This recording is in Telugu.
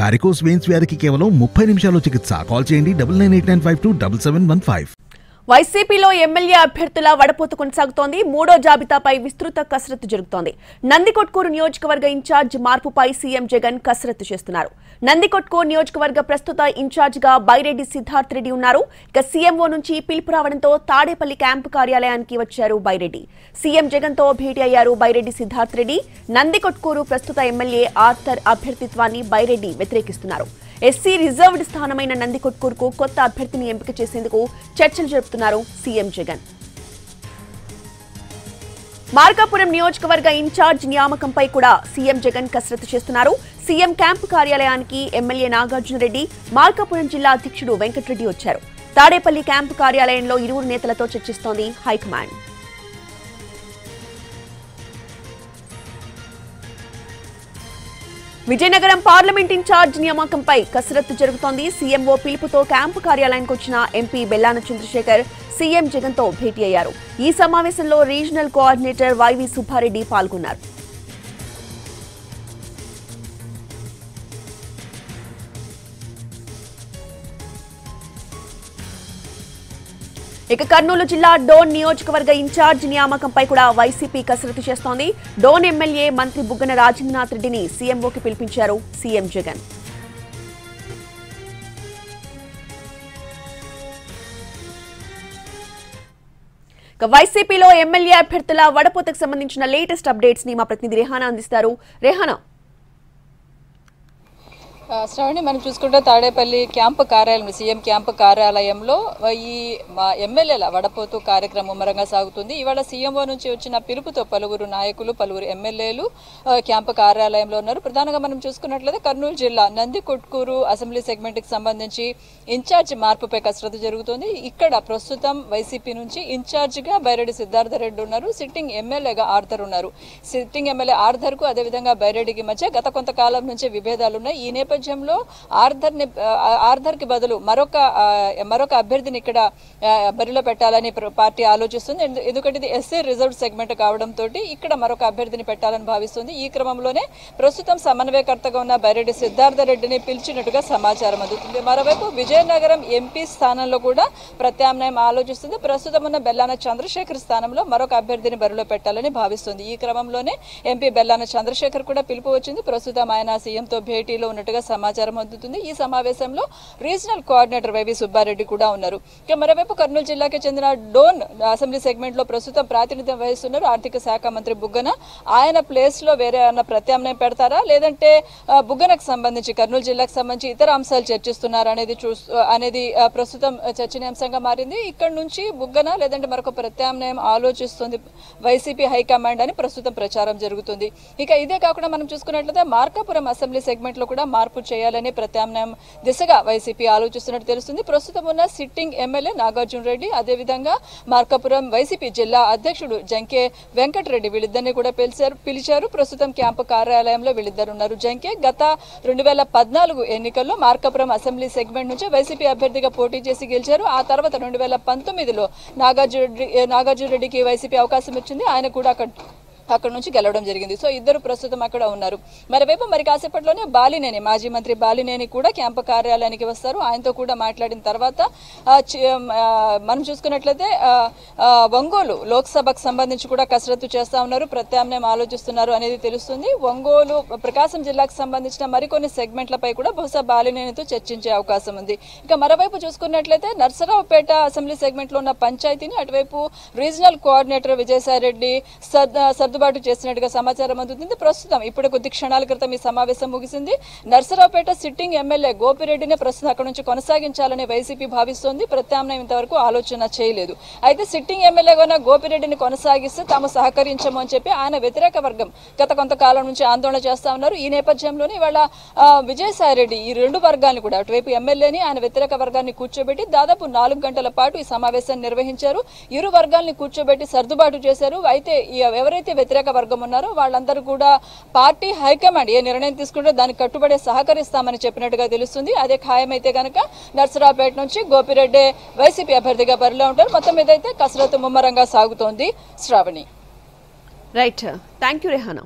వారికోస్ వెయిన్స్ వ్యాధికి కేవలం ముప్పై నిమిషాల్లో చికిత్స. కాల్ చేయండి double nine eight nine five two double seven one five. వైసీపీలో ఎమ్మెల్యే అభ్యర్థుల వడపోత కొనసాగుతోంది. మూడో జాబితాపై విస్తృత కసరత్తు జరుగుతోంది. నందికొట్కూరు నియోజకవర్గ ఇన్ఛార్జ్ మార్పుపై సీఎం జగన్ కసరత్తు చేస్తున్నారు. నందికొట్కూరు నియోజకవర్గ ప్రస్తుత ఇన్ఛార్జ్గా బైరెడ్డి సిద్ధార్థ్ రెడ్డి ఉన్నారు. ఇక సీఎంఓ నుంచి పిలుపు రావడంతో తాడేపల్లి క్యాంపు కార్యాలయానికి వచ్చారు బైరెడ్డి. సీఎం జగన్తో భేటీ అయ్యారు బైరెడ్డి సిద్ధార్థ్ రెడ్డి. నందికొట్కూరు ప్రస్తుత ఎమ్మెల్యే ఆర్థర్ అభ్యర్థిత్వాన్ని బైరెడ్డి వ్యతిరేకిస్తున్నారు. ఎస్సీ రిజర్వ్డ్ స్థానమైన నందికొట్కూరుకు కొత్త అభ్యర్థిని ఎంపిక చేసేందుకు చర్చలు జరుపుతున్నారు సీఎం జగన్. మార్కాపురం నియోజకవర్గ ఇన్ఛార్జ్ నియామకంపై కూడా సీఎం జగన్ కసరత్తు చేస్తున్నారు. సీఎం క్యాంపు కార్యాలయానికి ఎమ్మెల్యే నాగార్జునరెడ్డి మార్కాపురం జిల్లా అధ్యక్షుడు వెంకటరెడ్డి వచ్చారు. తాడేపల్లి క్యాంపు కార్యాలయంలో ఇరువురు నేతలతో చర్చిస్తోంది high command. Vizianagaram parliament in charge నియామకంపై కసరత్తు జరుగుతోంది. సీఎంఓ పిలుపుతో క్యాంపు కార్యాలయానికి వచ్చిన ఎంపీ బెల్లాన చంద్రశేఖర్ సీఎం జగన్తో భేటీ అయ్యారు. ఈ సమావేశంలో రీజనల్ కోఆర్డినేటర్ వైవి సుబ్బారెడ్డి పాల్గొన్నారు. ఇక కర్నూలు జిల్లా డోన్ నియోజకవర్గ ఇన్ఛార్జ్ నియామకంపై కూడా వైసీపీ కసరత్తు చేస్తోంది. డోన్ ఎమ్మెల్యే మంత్రి బుగ్గన రాజేంద్రనాథ్ రెడ్డిని సీఎంఓకి పిలిపించారు సీఎం జగన్. ఇక వైసీపీలో ఎమ్మెల్యే అభ్యర్థుల వడపోతకు సంబంధించిన లేటెస్ట్ అప్డేట్స్ని మా ప్రతినిధి రెహానా అందిస్తారు. రెహానా? శ్రవణి మనం చూసుకుంటే తాడేపల్లి క్యాంపు కార్యాలయం సీఎం క్యాంపు కార్యాలయంలో ఈ మా ఎమ్మెల్యేల వడపోతు కార్యక్రమం ముమ్మరంగా సాగుతుంది. ఇవాళ సీఎంఓ నుంచి వచ్చిన పిలుపుతో పలువురు నాయకులు పలువురు ఎమ్మెల్యేలు క్యాంపు కార్యాలయంలో ఉన్నారు. ప్రధానంగా మనం చూసుకున్నట్లయితే కర్నూలు జిల్లా నంది కొట్కూరు అసెంబ్లీ సెగ్మెంట్కి సంబంధించి ఇన్ఛార్జ్ మార్పుపై కసరత్తు జరుగుతుంది. ఇక్కడ ప్రస్తుతం వైసీపీ నుంచి ఇన్ఛార్జిగా బైరెడ్డి సిద్ధార్థ రెడ్డి ఉన్నారు. సిట్టింగ్ ఎమ్మెల్యేగా ఆర్థర్ ఉన్నారు. సిట్టింగ్ ఎమ్మెల్యే ఆర్థర్కు అదేవిధంగా బైరెడ్డికి మధ్య గత కొంతకాలం నుంచి విభేదాలు ఉన్నాయి ఈ నేపథ్యంలో ఆర్థర్ ఆర్థర్ ఆర్థర్కి బదులు మరొక మరొక అభ్యర్థిని ఇక్కడ బరిలో పెట్టాలని పార్టీ ఆలోచిస్తుంది. ఎందుకంటే ఇది ఎస్సీ రిజర్వ్ సెగ్మెంట్ కావడంతో ఇక్కడ మరొక అభ్యర్థిని పెట్టాలని భావిస్తుంది. ఈ క్రమంలోనే ప్రస్తుతం సమన్వయకర్తగా ఉన్న బైరెడ్డి సిద్ధార్థ రెడ్డిని పిలిచినట్టుగా సమాచారం అందుతుంది. మరోవైపు విజయనగరం ఎంపీ స్థానంలో కూడా ప్రత్యామ్నాయం ఆలోచిస్తుంది. ప్రస్తుతం ఉన్న బెల్లాన చంద్రశేఖర్ స్థానంలో మరొక అభ్యర్థిని బరిలో పెట్టాలని భావిస్తుంది. ఈ క్రమంలోనే ఎంపీ బెల్లాన చంద్రశేఖర్ కూడా పిలుపు వచ్చింది. ప్రస్తుతం ఆయన సీఎంతో భేటీలో ఉన్నట్టుగా సమాచారం అందుతుంది. ఈ సమావేశంలో రీజనల్ కోఆర్డినేటర్ వైవి సుబ్బారెడ్డి కూడా ఉన్నారు. ఇక మరోవైపు కర్నూలు జిల్లాకి చెందిన డోన్ అసెంబ్లీ సెగ్మెంట్లో ప్రస్తుతం ప్రాతినిధ్యం వహిస్తున్నారు. ఆర్థిక శాఖ మంత్రి బుగ్గన. ఆయన ప్లేస్లో వేరే ఏమన్నా ప్రత్యామ్నాయం పెడతారా? లేదంటే బుగ్గనకు సంబంధించి కర్నూలు జిల్లాకు సంబంధించి ఇతర అంశాలు చర్చిస్తున్నారు అనేది చూ అనేది ప్రస్తుతం చర్చనీయాంశంగా మారింది. ఇక్కడ నుంచి బుగ్గన లేదంటే మరొక ప్రత్యామ్నాయం ఆలోచిస్తుంది వైసీపీ హైకమాండ్ అని ప్రస్తుతం ప్రచారం జరుగుతుంది. ఇక ఇదే కాకుండా మనం చూసుకున్నట్లయితే మార్కాపురం అసెంబ్లీ సెగ్మెంట్లో కూడా మార్పు చేయాలనే ప్రత్యామ్నాయం దిశగా వైసీపీ ఆలోచిస్తున్నట్టు తెలుస్తుంది. ప్రస్తుతం ఉన్న సిట్టింగ్ ఎమ్మెల్యే నాగార్జున రెడ్డి అదేవిధంగా మార్కాపురం వైసీపీ జిల్లా అధ్యక్షుడు జంకే వెంకటరెడ్డి వీళ్ళిద్దరిని కూడా పిలిచారు పిలిచారు. ప్రస్తుతం క్యాంపు కార్యాలయంలో వీళ్ళిద్దరు ఉన్నారు. జంకే గత రెండు వేల పద్నాలుగు ఎన్నికల్లో మార్కాపురం అసెంబ్లీ సెగ్మెంట్ నుంచి వైసీపీ అభ్యర్థిగా పోటీ చేసి గెలిచారు. ఆ తర్వాత రెండు వేల పంతొమ్మిదిలో నాగార్జున రెడ్డి నాగార్జున రెడ్డికి వైసీపీ అవకాశం ఇచ్చింది ఆయన కూడా అక్కడ అక్కడ నుంచి గెలవడం జరిగింది. సో ఇద్దరు ప్రస్తుతం అక్కడ ఉన్నారు. మరోవైపు మరి కాసేపట్లోనే బాలినేని మాజీ మంత్రి బాలినేని కూడా క్యాంపు కార్యాలయానికి వస్తారు. ఆయనతో కూడా మాట్లాడిన తర్వాత మనం చూసుకున్నట్లయితే ఒంగోలు లోక్సభకు సంబంధించి కూడా కసరత్తు చేస్తా ఉన్నారు. ప్రత్యామ్నాయం ఆలోచిస్తున్నారు అనేది తెలుస్తుంది. ఒంగోలు ప్రకాశం జిల్లాకు సంబంధించిన మరికొన్ని సెగ్మెంట్లపై కూడా బహుశా బాలినేనితో చర్చించే అవకాశం ఉంది. ఇక మరోవైపు చూసుకున్నట్లయితే నర్సరావుపేట అసెంబ్లీ సెగ్మెంట్లో ఉన్న పంచాయతీని అటువైపు రీజనల్ కోఆర్డినేటర్ విజయసాయి రెడ్డి సర్దుబాటు చేసినట్టుగా సమాచారం అందుతుంది. ప్రస్తుతం ఇప్పుడు కొద్ది క్షణాల క్రితం ఈ సమావేశం ముగిసింది. నర్సరావుపేట సిట్టింగ్ ఎమ్మెల్యే గోపిరెడ్డిని ప్రస్తుతం అక్కడ నుంచి కొనసాగించాలని వైసీపీ భావిస్తోంది. ప్రత్యామ్నాయం ఇంతవరకు ఆలోచన చేయలేదు. అయితే సిట్టింగ్ ఎమ్మెల్యేగా ఉన్న గోపిరెడ్డిని కొనసాగిస్తే తాము సహకరించము అని చెప్పి ఆయన వ్యతిరేక వర్గం గత కొంతకాలం నుంచి ఆందోళన చేస్తా ఉన్నారు. ఈ నేపథ్యంలోనే ఇవాళ విజయసాయిరెడ్డి విజయసాయి రెడ్డి ఈ రెండు వర్గాన్ని కూడా అటువైపు ఎమ్మెల్యేని ఆయన వ్యతిరేక వర్గాన్ని కూర్చోబెట్టి దాదాపు నాలుగు గంటల పాటు ఈ సమావేశాన్ని నిర్వహించారు. ఇరు వర్గాల్ని కూర్చోబెట్టి సర్దుబాటు చేశారు. అయితే ఎవరైతే వ్యతిరేక వర్గం ఉన్నారో. వాళ్ళందరూ కూడా పార్టీ హైకమాండ్ ఏ నిర్ణయం తీసుకుంటే దానికి కట్టుబడే సహకరిస్తామని చెప్పినట్టుగా తెలుస్తుంది. అదే ఖాయమైతే గనక నర్సరావుపేట నుంచి గోపిరెడ్డి వైసీపీ అభ్యర్థిగా బరిలో ఉంటారు. మొత్తం మీద అయితే కసరత్తు ముమ్మరంగా సాగుతోంది Sravani. Right thank you Rehana